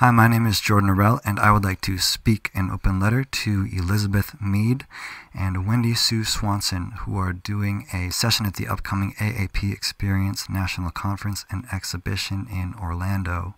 Hi, my name is Jordan Arel, and I would like to speak an open letter to Elizabeth Meade and Wendy Sue Swanson, who are doing a session at the upcoming AAP Experience National Conference and Exhibition in Orlando.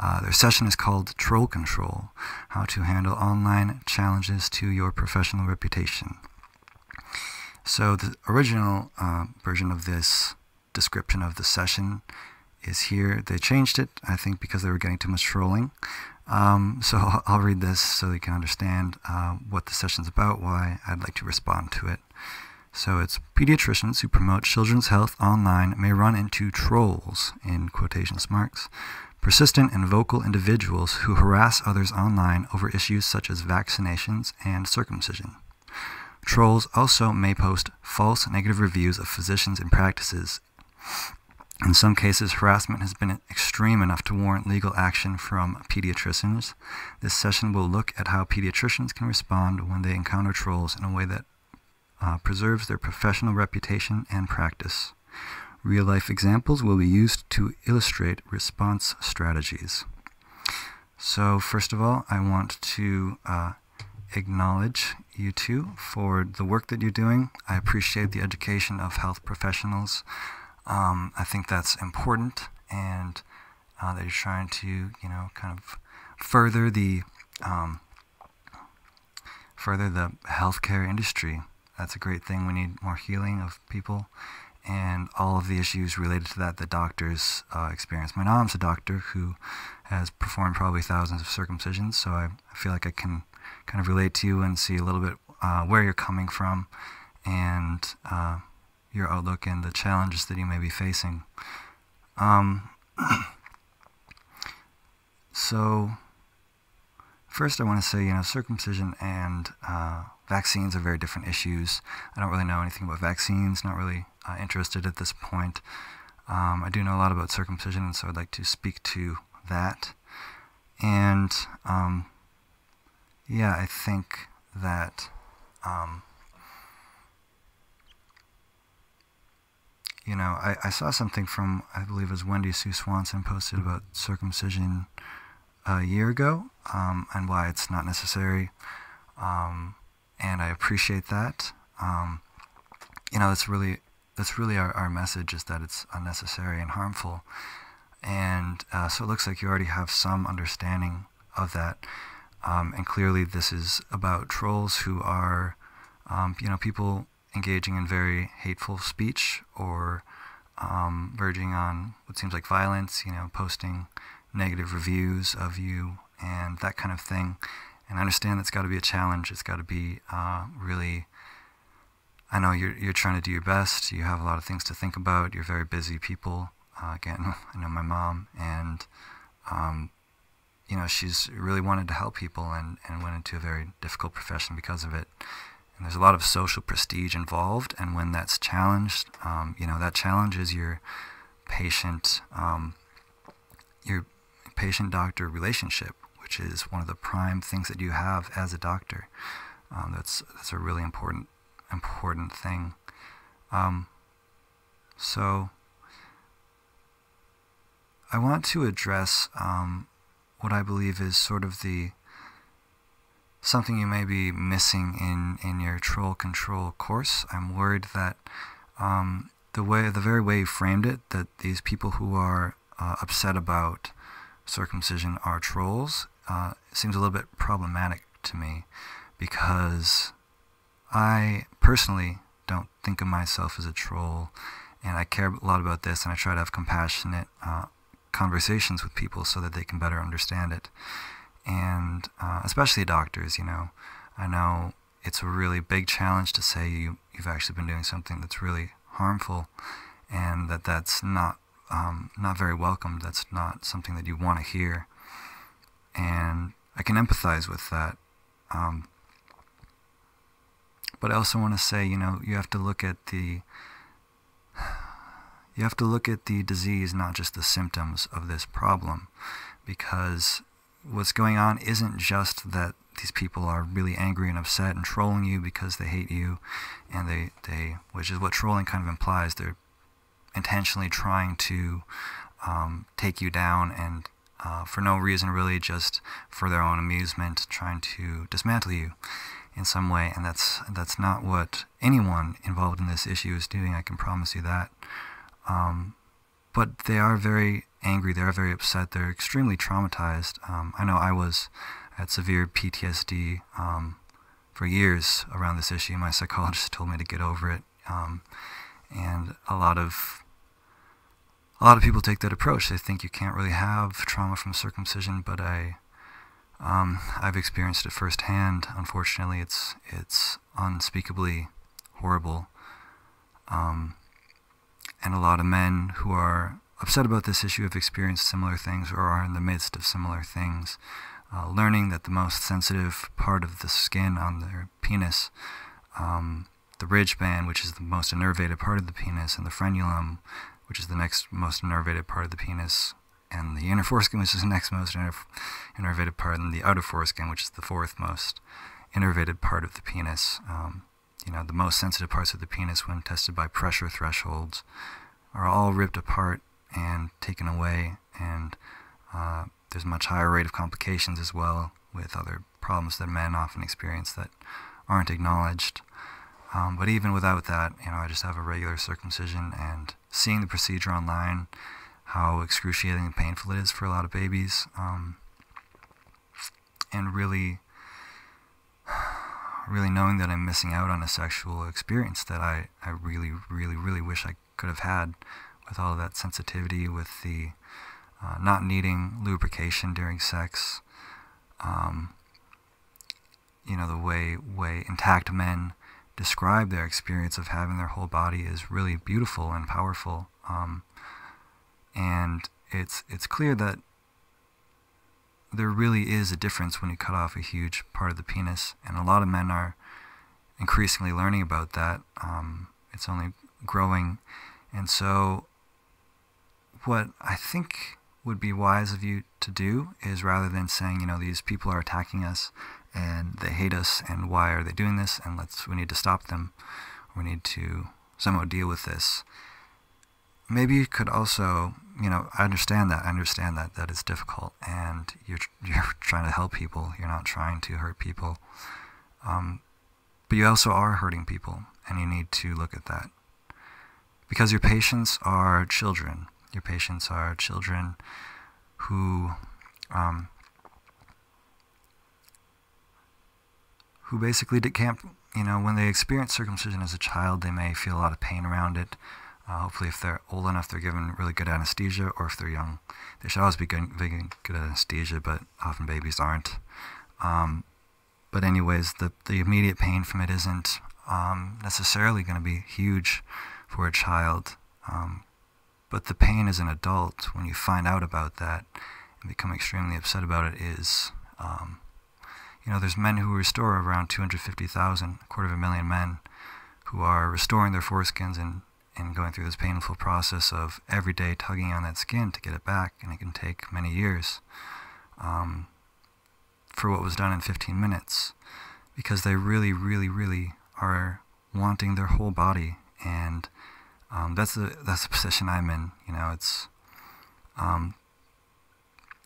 Uh, their session is called Troll Control How to Handle Online Challenges to Your Professional Reputation. So, the original uh, version of this description of the session is here. They changed it, I think, because they were getting too much trolling. Um, so I'll, read this so you can understand uh, what the session's about, why I'd like to respond to it. So it's pediatricians who promote children's health online may run into trolls, in quotations marks, persistent and vocal individuals who harass others online over issues such as vaccinations and circumcision. Trolls also may post false negative reviews of physicians and practices in some cases, harassment has been extreme enough to warrant legal action from pediatricians. This session will look at how pediatricians can respond when they encounter trolls in a way that uh, preserves their professional reputation and practice. Real life examples will be used to illustrate response strategies. So, first of all, I want to uh, acknowledge you two for the work that you're doing. I appreciate the education of health professionals. Um, I think that's important, and uh, that you're trying to, you know, kind of further the um, further the healthcare industry. That's a great thing. We need more healing of people, and all of the issues related to that that doctors uh, experience. My mom's a doctor who has performed probably thousands of circumcisions, so I, I feel like I can kind of relate to you and see a little bit uh, where you're coming from, and uh, your outlook and the challenges that you may be facing. Um, so, first, I want to say, you know, circumcision and uh, vaccines are very different issues. I don't really know anything about vaccines, not really uh, interested at this point. Um, I do know a lot about circumcision, and so I'd like to speak to that. And um, yeah, I think that um, you know, I, I saw something from, I believe it was Wendy Sue Swanson posted about circumcision a year ago um, and why it's not necessary. Um, and I appreciate that. Um, you know, that's really, that's really our, our message is that it's unnecessary and harmful. And uh, so it looks like you already have some understanding of that. Um, and clearly this is about trolls who are, um, you know, people engaging in very hateful speech or um, verging on what seems like violence, you know, posting negative reviews of you and that kind of thing. And I understand that's got to be a challenge. It's got to be uh, really. I know you're you're trying to do your best. You have a lot of things to think about. You're very busy people. Uh, again, I know my mom, and um, you know she's really wanted to help people and and went into a very difficult profession because of it. And there's a lot of social prestige involved, and when that's challenged, um, you know that challenges your patient um, your patient doctor relationship, which is one of the prime things that you have as a doctor. Um, that's that's a really important important thing. Um, so I want to address um, what I believe is sort of the something you may be missing in, in your troll control course. I'm worried that um, the way, the very way you framed it, that these people who are uh, upset about circumcision are trolls, uh, seems a little bit problematic to me because I personally don't think of myself as a troll and I care a lot about this and I try to have compassionate uh, conversations with people so that they can better understand it and uh, especially doctors, you know. I know it's a really big challenge to say you, you've actually been doing something that's really harmful and that that's not um, not very welcomed. That's not something that you want to hear. And I can empathize with that. Um, but I also want to say, you know, you have to look at the you have to look at the disease, not just the symptoms of this problem, because what's going on isn't just that these people are really angry and upset and trolling you because they hate you and they, they which is what trolling kind of implies they're intentionally trying to um, take you down and uh, for no reason really, just for their own amusement, trying to dismantle you in some way, and that's that's not what anyone involved in this issue is doing. I can promise you that. Um, but they are very angry. They are very upset. They're extremely traumatized. Um, I know I was at severe PTSD um, for years around this issue. My psychologist told me to get over it, um, and a lot of a lot of people take that approach. They think you can't really have trauma from circumcision, but I um, I've experienced it firsthand. Unfortunately, it's it's unspeakably horrible. Um, and a lot of men who are upset about this issue have experienced similar things or are in the midst of similar things. Uh, learning that the most sensitive part of the skin on their penis, um, the ridge band, which is the most innervated part of the penis, and the frenulum, which is the next most innervated part of the penis, and the inner foreskin, which is the next most innervated part, and the outer foreskin, which is the fourth most innervated part of the penis. Um, you know, the most sensitive parts of the penis, when tested by pressure thresholds, are all ripped apart and taken away, and uh, there's a much higher rate of complications as well with other problems that men often experience that aren't acknowledged. Um, but even without that, you know, I just have a regular circumcision, and seeing the procedure online how excruciating and painful it is for a lot of babies, um, and really, really knowing that I'm missing out on a sexual experience that I, I really, really, really wish I could have had with all of that sensitivity, with the uh, not needing lubrication during sex, um, you know, the way, way intact men describe their experience of having their whole body is really beautiful and powerful. Um, and it's it's clear that there really is a difference when you cut off a huge part of the penis, and a lot of men are increasingly learning about that. Um, it's only growing, and so what I think would be wise of you to do is rather than saying, you know, these people are attacking us and they hate us, and why are they doing this, and let's we need to stop them, we need to somehow deal with this. Maybe you could also you know, I understand that. I understand that that is difficult, and you're you're trying to help people. You're not trying to hurt people, um, but you also are hurting people, and you need to look at that because your patients are children. Your patients are children who um, who basically can't. You know, when they experience circumcision as a child, they may feel a lot of pain around it. Uh, hopefully, if they're old enough, they're given really good anesthesia, or if they're young, they should always be given good anesthesia, but often babies aren't. Um, but anyways, the, the immediate pain from it isn't um, necessarily going to be huge for a child. Um, but the pain as an adult, when you find out about that and become extremely upset about it, is, um, you know, there's men who restore around 250,000, a quarter of a million men, who are restoring their foreskins and and going through this painful process of every day tugging on that skin to get it back, and it can take many years um, for what was done in 15 minutes, because they really, really, really are wanting their whole body, and um, that's the that's the position I'm in. You know, it's um,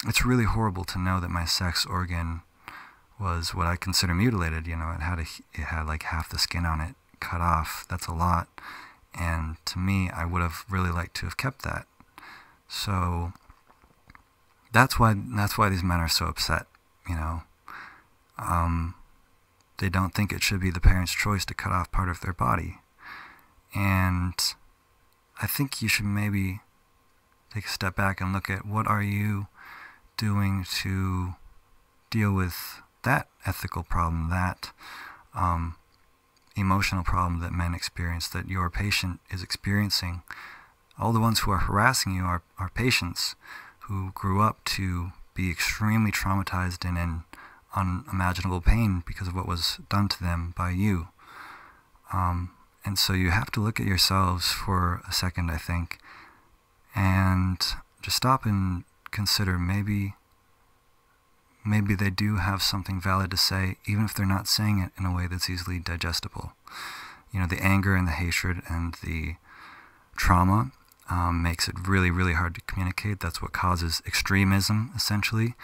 it's really horrible to know that my sex organ was what I consider mutilated. You know, it had a it had like half the skin on it cut off. That's a lot and to me, I would have really liked to have kept that. So that's why that's why these men are so upset. You know, um, they don't think it should be the parent's choice to cut off part of their body, and I think you should maybe take a step back and look at what are you doing to deal with that ethical problem, that um, emotional problem that men experience, that your patient is experiencing. All the ones who are harassing you are, are patients who grew up to be extremely traumatized and in unimaginable pain because of what was done to them by you. Um, and so you have to look at yourselves for a second, I think, and just stop and consider maybe maybe they do have something valid to say, even if they're not saying it in a way that's easily digestible. You know, the anger and the hatred and the trauma um, makes it really, really hard to communicate. That's what causes extremism, essentially.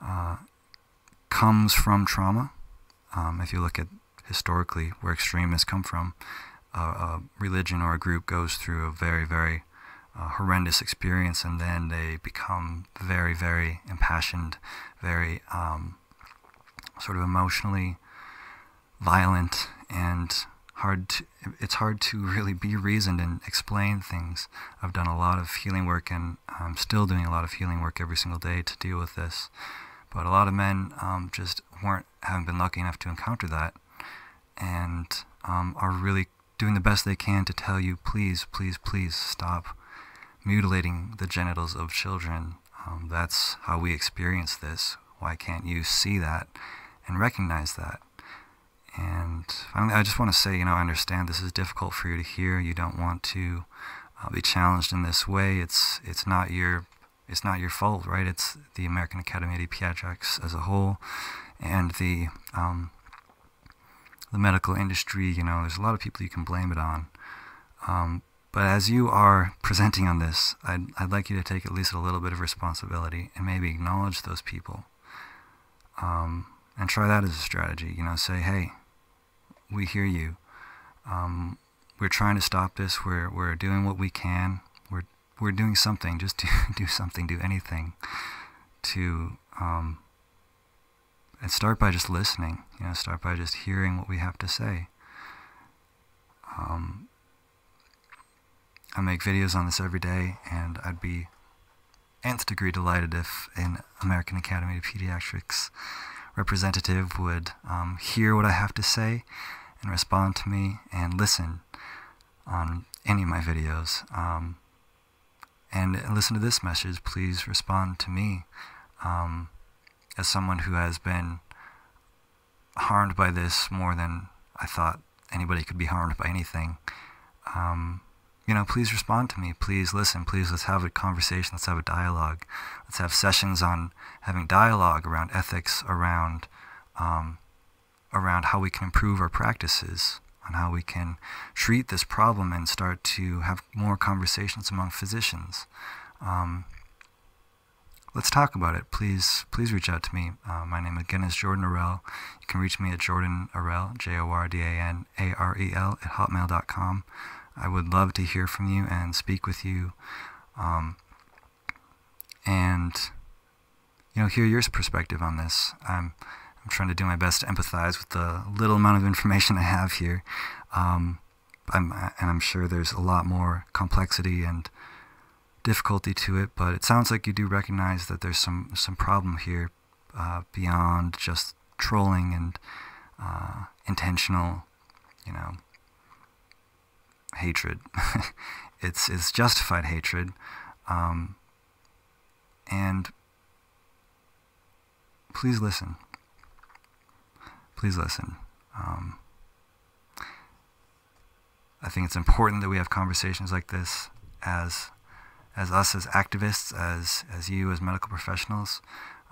Uh, comes from trauma. Um, if you look at historically where extremists come from, a religion or a group goes through a very, very uh, horrendous experience and then they become very, very impassioned, very um, sort of emotionally violent and hard to, it's hard to really be reasoned and explain things. I've done a lot of healing work and I'm still doing a lot of healing work every single day to deal with this. But a lot of men um, just weren't, haven't been lucky enough to encounter that and um, are really doing the best they can to tell you, please, please, please stop mutilating the genitals of children. Um, that's how we experience this. Why can't you see that and recognize that? And finally, I just want to say, you know, I understand this is difficult for you to hear. You don't want to uh, be challenged in this way. It's it's not your it's not your fault, right? It's the American Academy of Pediatrics as a whole, and the um, the medical industry. You know, there's a lot of people you can blame it on. Um, but as you are presenting on this, I'd, I'd like you to take at least a little bit of responsibility and maybe acknowledge those people. Um, and try that as a strategy. You know, say, hey, we hear you. Um, we're trying to stop this. We're, we're doing what we can. We're, we're doing something. Just do, do something, do anything to, um, and start by just listening. You know, start by just hearing what we have to say. Um, I make videos on this every day, and I'd be nth degree delighted if an American Academy of Pediatrics representative would um, hear what I have to say and respond to me and listen on any of my videos. Um, and listen to this message. Please respond to me um, as someone who has been harmed by this more than I thought anybody could be harmed by anything. Um, you know, please respond to me. Please listen. Please let's have a conversation. Let's have a dialogue. Let's have sessions on having dialogue around ethics, around um, around how we can improve our practices, on how we can treat this problem and start to have more conversations among physicians. Um, let's talk about it. Please, please reach out to me. Uh, my name again is Jordan Arel. You can reach me at Jordan Arel, J-O-R-D-A-N-A-R-E-L at hotmail.com. I would love to hear from you and speak with you, um, and you know, hear your perspective on this. I'm I'm trying to do my best to empathize with the little amount of information I have here. Um, I'm, and I'm sure there's a lot more complexity and difficulty to it, but it sounds like you do recognize that there's some some problem here uh, beyond just trolling and uh, intentional, you know, hatred. it's it's justified hatred, um, and please listen. Please listen. Um, I think it's important that we have conversations like this as as us as activists, as as you as medical professionals.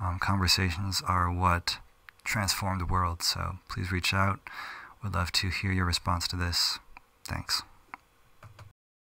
Um, conversations are what transform the world. So please reach out. We'd love to hear your response to this. Thanks.